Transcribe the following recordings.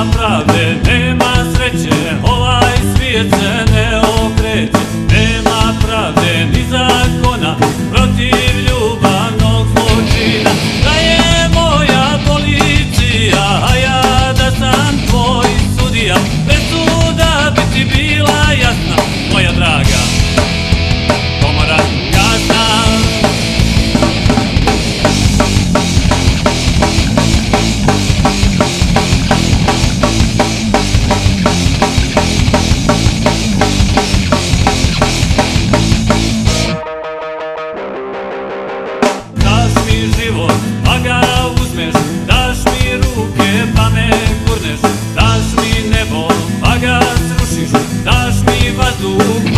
através. Pa ga uzmeš, daš mi ruke pa me gurneš Daš mi nebo, pa ga srušiš Daš mi vazduh.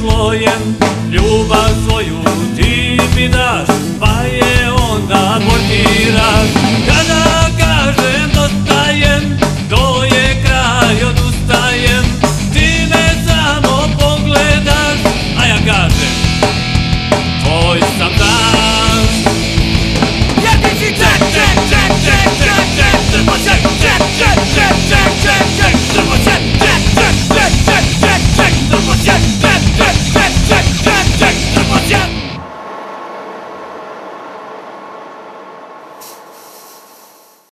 zlojem Ljubav svoju ti mi daš Pa je onda borba